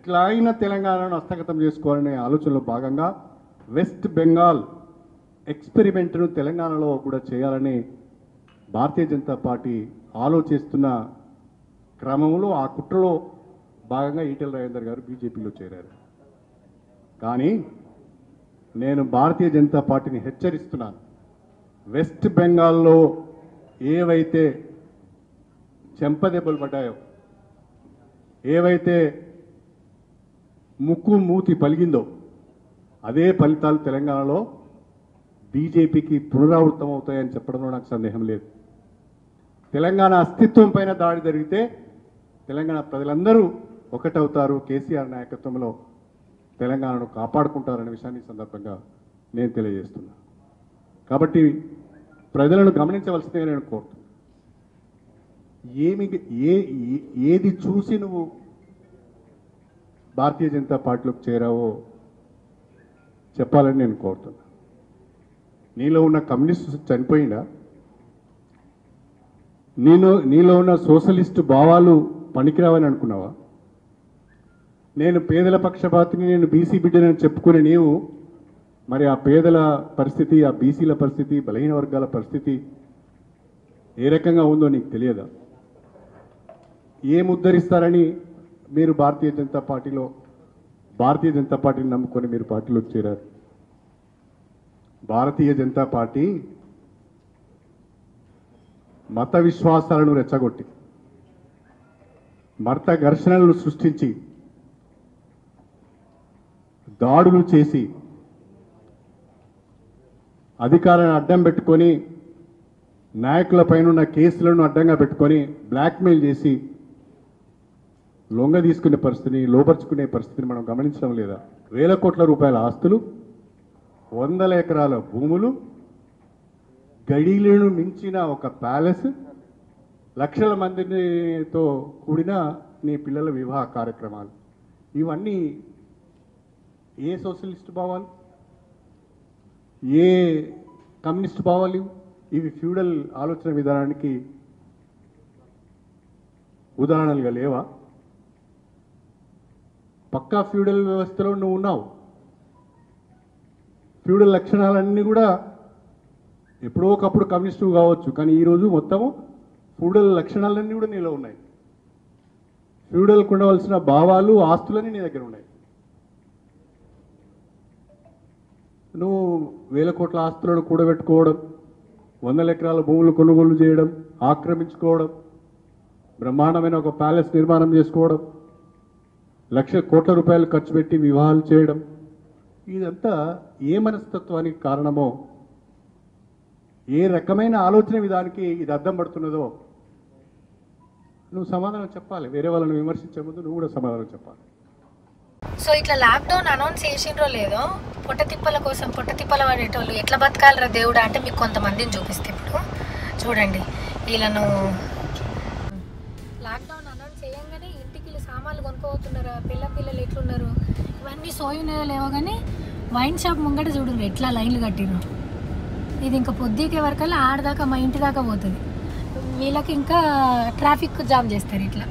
ఎట్లా అయినా తెలంగాణను హస్తగతం చేసుకోవాలనే ఆలోచనలో భాగంగా వెస్ట్ బెంగాల్ ఎక్స్పెరిమెంట్ను తెలంగాణలో కూడా చేయాలని భారతీయ జనతా పార్టీ ఆలోచిస్తున్న క్రమంలో ఆ కుట్రలో భాగంగా ఈటెల రాజేందర్ గారు బీజేపీలో చేరారు. కానీ నేను భారతీయ జనతా పార్టీని హెచ్చరిస్తున్నాను. వెస్ట్ బెంగాల్లో ఏవైతే చెంపదెబ్బలు పడ్డాయో ఏవైతే ముక్కు మూతి పలిగిందో అదే ఫలితాలు తెలంగాణలో బీజేపీకి పునరావృతం అవుతాయని చెప్పడంలో నాకు సందేహం లేదు. తెలంగాణ అస్తిత్వం పైన దాడి జరిగితే తెలంగాణ ప్రజలందరూ ఒకటవుతారు కేసీఆర్ నాయకత్వంలో. తెలంగాణను కాపాడుకుంటారనే విషయాన్ని సందర్భంగా నేను తెలియజేస్తున్నా. కాబట్టి ప్రజలను గమనించవలసిందే నేను కోరుతున్నాను ఏమి ఏ- ఏది చూసి నువ్వు భారతీయ జనతా పార్టీలోకి చేరావో చెప్పాలని నేను కోరుతున్నా. నీలో ఉన్న కమ్యూనిస్ట్ చనిపోయినా నీలో నీలో ఉన్న సోషలిస్టు భావాలు పనికిరావని అనుకున్నావా? నేను పేదల పక్షపాతిని నేను బీసీ బిడ్డనని చెప్పుకునే నీవు మరి ఆ పేదల పరిస్థితి ఆ బీసీల పరిస్థితి బలహీన వర్గాల పరిస్థితి ఏ రకంగా ఉందో నీకు తెలియదా? ఏం ఉద్ధరిస్తారని మీరు భారతీయ జనతా పార్టీలో భారతీయ జనతా పార్టీని నమ్ముకొని మీరు పార్టీలో చేరారు. భారతీయ జనతా పార్టీ మత విశ్వాసాలను రెచ్చగొట్టి మత ఘర్షణలను సృష్టించి దాడులు చేసి అధికారాన్ని అడ్డం పెట్టుకొని నాయకుల పైన కేసులను అడ్డంగా పెట్టుకొని బ్లాక్మెయిల్ చేసి లొంగ తీసుకునే పరిస్థితిని లోపరుచుకునే పరిస్థితిని మనం గమనించడం లేదా? వేల కోట్ల రూపాయల ఆస్తులు వందల ఎకరాల భూములు గడిలను మించిన ఒక ప్యాలెస్ లక్షల మందితో కూడిన నీ పిల్లల వివాహ కార్యక్రమాలు. ఇవన్నీ ఏ సోషలిస్ట్ భావాలు? ఏ కమ్యూనిస్ట్ భావాలు ఇవి? ఫ్యూడల్ ఆలోచన విధానానికి ఉదాహరణలుగా లేవా? పక్కా ఫ్యూడల్ వ్యవస్థలో నువ్వు ఉన్నావు. ఫ్యూడల్ లక్షణాలన్నీ కూడా ఎప్పుడో ఒకప్పుడు కమ్యూనిస్టు కావచ్చు కానీ ఈరోజు మొత్తము ఫ్యూడల్ లక్షణాలన్నీ కూడా నీలో ఉన్నాయి. ఫ్యూడల్కి ఉండవలసిన భావాలు ఆస్తులన్నీ నీ దగ్గర ఉన్నాయి. నువ్వు వేల కోట్ల ఆస్తులను కూడబెట్టుకోవడం వందల ఎకరాల భూములు కొనుగోలు చేయడం ఆక్రమించుకోవడం బ్రహ్మాండమైన ఒక ప్యాలెస్ నిర్మాణం చేసుకోవడం లక్ష కోట్ల రూపాయలు ఖర్చు పెట్టి వివాహాలు చేయడం. ఇదంతా ఏ మనస్తత్వానికి కారణమో ఏ రకమైన ఆలోచన విధానికి ఇది అద్దం పడుతున్నదో నువ్వు సమాధానం చెప్పాలి. వేరే వాళ్ళని విమర్శించే ముందు నువ్వు కూడా సమాధానం చెప్పాలి. సో ఇట్లా లాక్డౌన్ అనౌన్స్ చేసిండ్రో లేదో పొట్ట తిప్పల కోసం పొట్ట తిప్పల పడేటోళ్ళు ఎట్లా బతకాలరా దేవుడా అంటే మీకు కొంతమందిని చూపిస్తే ఇప్పుడు. చూడండి వీళ్ళను లాక్డౌన్ అనౌన్స్ చేయంగానే సామాన్లు కొనుక్కోతున్నారు పిల్ల పిల్లలు ఎట్లున్నారు? ఇవన్నీ సోయినాయో లేవో కానీ వైన్ షాప్ ముంగట చూడండి ఎట్లా లైన్లు కట్టిర్రు. ఇది ఇంకా పొద్దుకే వరకల్లా ఆడదాకా మా ఇంటి దాకా పోతుంది. వీళ్ళకి ఇంకా ట్రాఫిక్ జామ్ చేస్తారు ఇట్లా.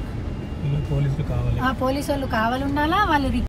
పోలీసులు కావాలి. ఆ పోలీసు వాళ్ళు కావాలి ఉండాలా వాళ్ళు